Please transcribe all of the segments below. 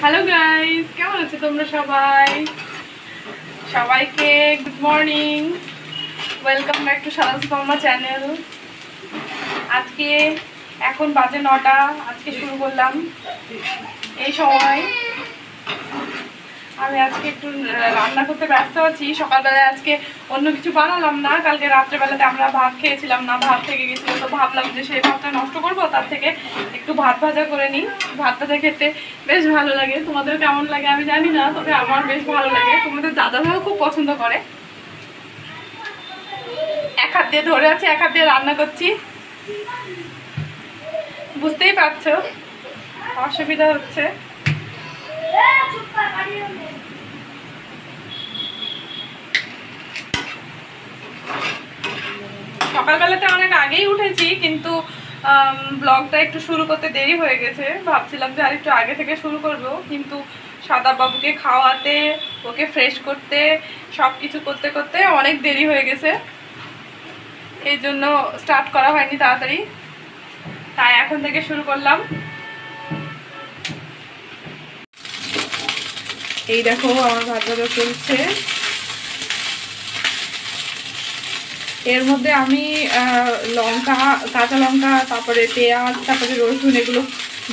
Hello guys কেমন আছো তোমরা সবাই? সবাইকে good morning welcome back to Saras Verma channel আজকে এখন বাজে নটা, আজকে শুরু করলাম। এই সময় আমি আজকে একটু রান্না করতে ব্যস্ত আছি। সকালবেলায় আজকে অন্য কিছু বানালাম না। কালকে রাত্রেবেলাতে আমরা ভাত খেয়েছিলাম না, ভাত থেকে গেছিল, তো ভাবলাম যে সেই ভাতটা নষ্ট করব, তার থেকে একটু ভাত ভাজা করে নিই। ভাত ভাজা খেতে বেশ ভালো লাগে। তোমাদের কেমন লাগে আমি জানি না, তবে আমার বেশ ভালো লাগে। তোমাদের দাদা ভাইও খুব পছন্দ করে। এক হাত দিয়ে ধরে আছে, এক হাত দিয়ে রান্না করছি। বুঝতেই পারছ, অসুবিধা হচ্ছে। সকালবেলাতে অনেক আগেই উঠেছি, কিন্তু ব্লগটা একটু শুরু করতে দেরি হয়ে গেছে। ভাবছিলাম যে আর একটু আগে থেকে শুরু করব, কিন্তু সাদা বাবুকে খাওয়াতে, ওকে ফ্রেশ করতে সব কিছু করতে করতে অনেক দেরি হয়ে গেছে। এই জন্য স্টার্ট করা হয়নি তাড়াতাড়ি। তাই এখন থেকে শুরু করলাম। এই দেখো আমার ভাত ভাজা চলছে। এর মধ্যে আমি লঙ্কা, কাঁচা লঙ্কা, তারপরে পেঁয়াজ, তারপরে রসুন এগুলো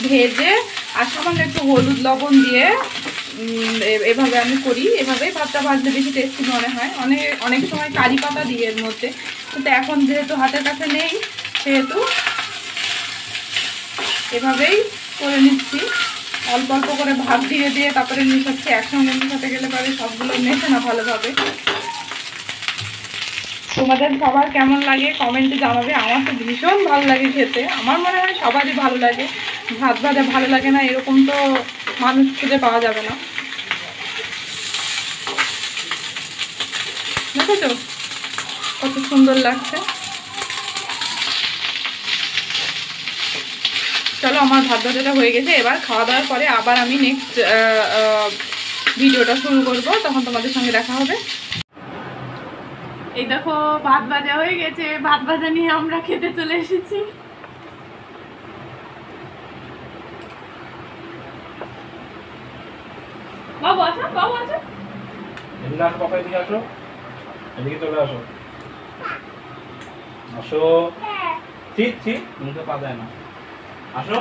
ভেজে আর সামান্য একটু হলুদ লবণ দিয়ে এভাবে আমি করি। এভাবেই ভাতটা ভাজলে বেশি টেস্টি মনে হয়। অনেক অনেক সময় কারি পাতা দিই এর মধ্যে। কিন্তু এখন যেহেতু হাতের কাছে নেই, সেহেতু এভাবেই করে নিচ্ছি। অল্প অল্প করে ভাত দিয়ে দিয়ে তারপরে মিশাচ্ছি একসঙ্গে মিশাতে গেলে পরে সবগুলো মেশে না ভালোভাবে। তোমাদের সবার কেমন লাগে কমেন্টে জানাবে। আমার তো ভীষণ ভালো লাগে খেতে। আমার মনে হয় সবারই ভালো লাগে। ভাত ভাজা ভালো লাগে না, এরকম তো মানুষ খুঁজে পাওয়া যাবে না। দেখেছ? কত সুন্দর লাগছে। চলো আমার ভাত ভাজাটা হয়ে গেছে। এবার খাওয়া দাওয়ার পরে আবার আমি নেক্সট ভিডিওটা শুরু করব। তখন তোমাদের সঙ্গে দেখা হবে। এই দেখো ভাত ভাজা হয়ে গেছে। ভাত ভাজা নিয়ে আমরা খেতে চলে এসেছি। বাবু আসো বাবু আসো। এদিকে আসো পাপা এদিকে আসো। এদিকে চলে আসো। আসো। ঠিক ঠিক মুখে পা দেয় না। আসো।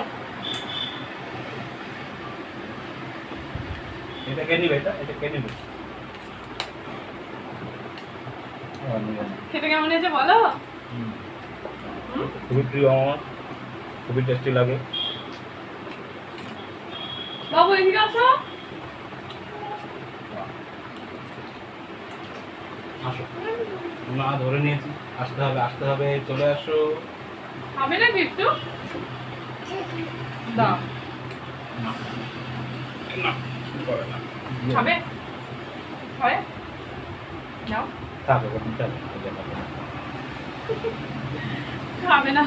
এটা কে নিবে এটা? এটা কে নিবে? খেতে কেমন হয়েছে বলো? খুবই প্রিয় আমার। খুবই টেস্টি লাগে। বাবু এদিকে আসো। আসো। না ধরে নিয়েছি। আসতে হবে আসতে হবে চলে আসো। হবে একটু? দাও না। না। করে না। খাবে? হয় নাও থাক এখন থাক এটা খাব না। খাবে না।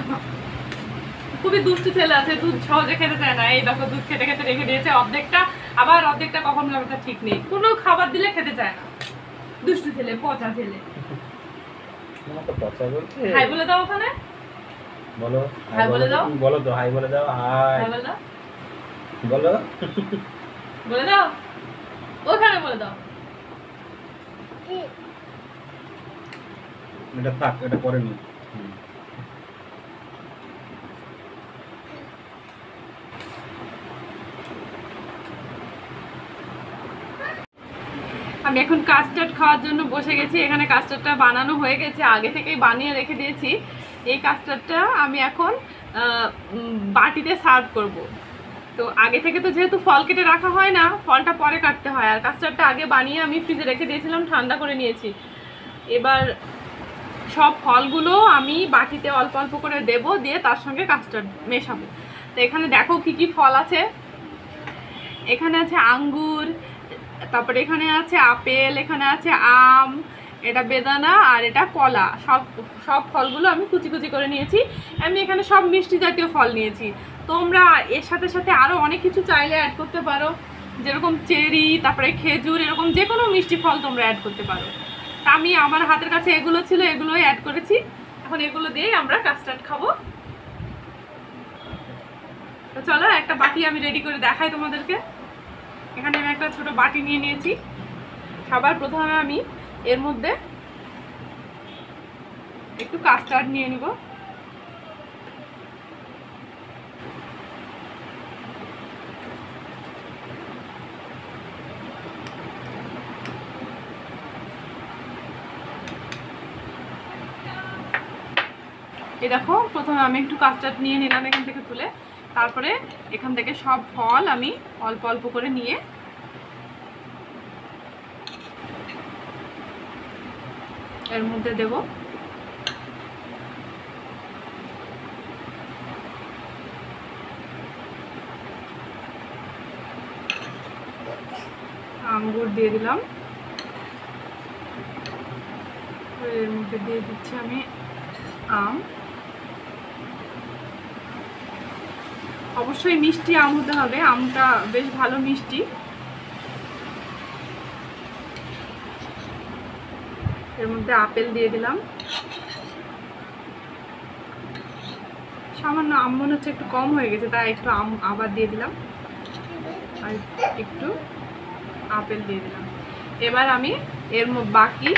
খুবই দুষ্টু ছেলে আছে দুধ সহজে খেতে চায় না। এই দেখো দুধ খেতে খেতে রেখে দিয়েছে অর্ধেকটা। আবার অর্ধেকটা কখন খাবে তা ঠিক নেই। কোনো খাবার দিলে খেতে চায় না। দুষ্টু ছেলে পচা ছেলে। হাই বলে দাও ওখানে। বলো। হাই বলে দাও। বলো তো হাই বলে দাও হাই। বলো বলে। দাও। ওখানে বলে দাও। এটা থাক এটা পরে নি আমি এখন কাস্টার্ড খাওয়ার জন্য বসে গেছি। এখানে কাস্টার্ডটা বানানো হয়ে গেছে। আগে থেকেই বানিয়ে রেখে দিয়েছি। এই কাস্টার্ডটা আমি এখন বাটিতে সার্ভ করব। তো আগে থেকে তো যেহেতু ফল কেটে রাখা হয় না, ফলটা পরে কাটতে হয়। আর কাস্টার্ডটা আগে বানিয়ে আমি ফ্রিজে রেখে দিয়েছিলাম, ঠান্ডা করে নিয়েছি। এবার সব ফলগুলো আমি বাটিতে অল্প অল্প করে দেব, দিয়ে তার সঙ্গে কাস্টার্ড মেশাবো। তো এখানে দেখো কি কি ফল আছে। এখানে আছে আঙ্গুর, তারপরে এখানে আছে আপেল, এখানে আছে আম এটা বেদানা আর এটা কলা। সব সব ফলগুলো আমি কুচি কুচি করে নিয়েছি। আমি এখানে সব মিষ্টি জাতীয় ফল নিয়েছি। তোমরা এর সাথে সাথে আরও অনেক কিছু চাইলে অ্যাড করতে পারো। যেরকম চেরি, তারপরে খেজুর, এরকম যে কোনো মিষ্টি ফল তোমরা অ্যাড করতে পারো। তা আমি আমার হাতের কাছে এগুলো ছিল, এগুলোই অ্যাড করেছি। এখন এগুলো দিয়েই আমরা কাস্টার্ড খাব। তো চলো, একটা বাটি আমি রেডি করে দেখাই তোমাদেরকে। এখানে আমি একটা ছোট বাটি নিয়ে নিয়েছি। সবার প্রথমে আমি এর মধ্যে একটু কাস্টার্ড নিয়ে নিব। এই দেখো, প্রথমে আমি একটু কাস্টার্ড নিয়ে নিলাম এখান থেকে তুলে। তারপরে এখান থেকে সব ফল আমি অল্প অল্প করে নিয়ে এর মধ্যে দেব। আঙ্গুর দিয়ে দিলাম। এর মধ্যে দিয়ে দিচ্ছি আমি আম। অবশ্যই মিষ্টি আম হতে হবে, আমটা বেশ ভালো মিষ্টি। এর মধ্যে আপেল দিয়ে দিলাম। সামান্য আম মনে হচ্ছে একটু কম হয়ে গেছে, তাই একটু আম, আবার দিয়ে দিলাম। আর একটু আপেল দিয়ে দিলাম। এবার আমি এর বাকি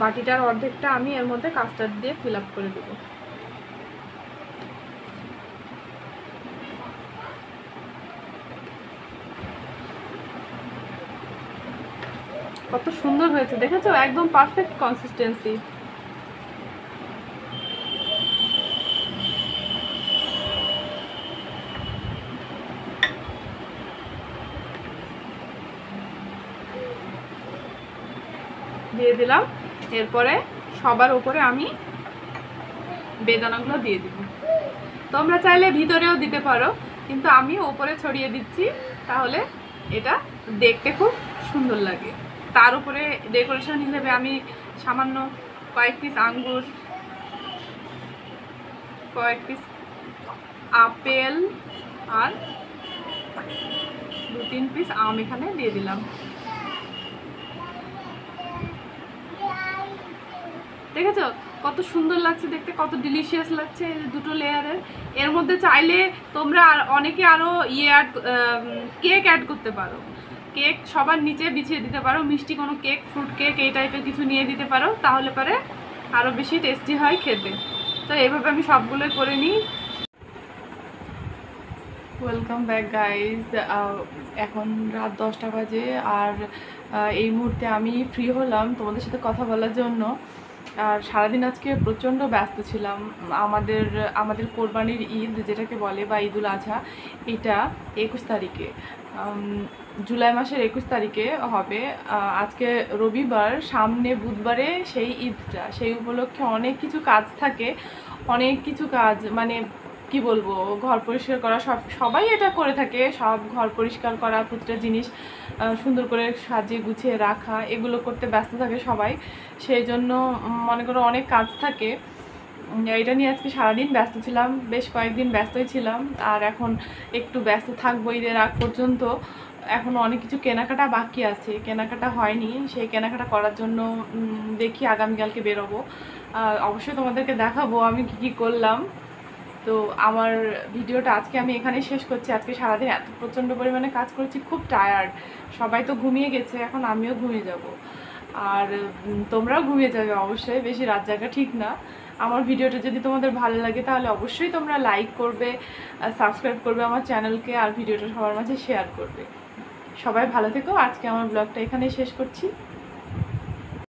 বাটিটার অর্ধেকটা আমি এর মধ্যে কাস্টার্ড দিয়ে ফিল করে দেবো। কত সুন্দর হয়েছে। দেখেছ? একদম পারফেক্ট কনসিস্টেন্সি দিয়ে দিলাম। এরপরে সবার উপরে আমি বেদানাগুলো দিয়ে দিব। তোমরা চাইলে ভিতরেও দিতে পারো, কিন্তু আমি ওপরে ছড়িয়ে দিচ্ছি, তাহলে এটা দেখতে খুব সুন্দর লাগে। তার উপরে ডেকোরেশন হিসেবে আমি সামান্য কয়েক পিস আঙ্গুর, কয়েক পিস আপেল আর দু তিন পিস আম এখানে দিয়ে দিলাম। দেখেছ? কত সুন্দর লাগছে দেখতে, কত ডিলিশিয়াস লাগছে দুটো লেয়ারের এর। মধ্যে চাইলে তোমরা অনেকে আরও ইয়ে অ্যাড কেক অ্যাড করতে পারো। কেক সবার নিচে বিছিয়ে দিতে পারো, মিষ্টি কোনো কেক, ফ্রুট কেক, এই টাইপের কিছু নিয়ে দিতে পারো, তাহলে পরে আরও বেশি টেস্টি হয় খেতে। তো এইভাবে আমি সবগুলোই করে নিই। ওয়েলকাম ব্যাক গাইজ এখন রাত দশটা বাজে, আর এই মুহূর্তে আমি ফ্রি হলাম তোমাদের সাথে কথা বলার জন্য। আর সারাদিন আজকে প্রচণ্ড ব্যস্ত ছিলাম। আমাদের আমাদের কোরবানির ঈদ, যেটাকে বলে বা ঈদুল আজহা, এটা একুশ তারিখে। জুলাই মাসের একুশ তারিখে হবে। আজকে রবিবার, সামনে বুধবারে সেই ঈদটা। সেই উপলক্ষে অনেক কিছু কাজ থাকে। অনেক কিছু কাজ মানে কি বলব, ঘর পরিষ্কার করা সব, সবাই এটা করে থাকে। সব ঘর পরিষ্কার করা, প্রতিটা জিনিস সুন্দর করে সাজিয়ে গুছিয়ে রাখা, এগুলো করতে ব্যস্ত থাকে সবাই। সেই জন্য মনে করো অনেক কাজ থাকে। এটা নিয়ে আজকে সারাদিন ব্যস্ত ছিলাম, বেশ কয়েকদিন ব্যস্তই ছিলাম। আর এখন একটু ব্যস্ত থাকব ঈদের আগ পর্যন্ত। এখন অনেক কিছু কেনাকাটা বাকি আছে। কেনাকাটা হয়নি। সেই কেনাকাটা করার জন্য দেখি আগামীকালকে বেরোবো। অবশ্যই তোমাদেরকে দেখাবো আমি কী কী করলাম। তো আমার ভিডিওটা আজকে আমি এখানে শেষ করছি। আজকে সারাদিন এত প্রচণ্ড পরিমাণে কাজ করেছি, খুব টায়ার্ড সবাই তো ঘুমিয়ে গেছে, এখন আমিও ঘুমিয়ে যাব। আর তোমরাও ঘুমিয়ে যাবে অবশ্যই, বেশি রাত জাগা ঠিক না। আমার ভিডিওটা যদি তোমাদের ভালো লাগে তাহলে অবশ্যই তোমরা লাইক করবে সাবস্ক্রাইব করবে আমার চ্যানেলকে আর ভিডিওটা সবার মাঝে শেয়ার করবে। সবাই ভালো থেকো, আজকে আমার ব্লগটা এখানেই শেষ করছি।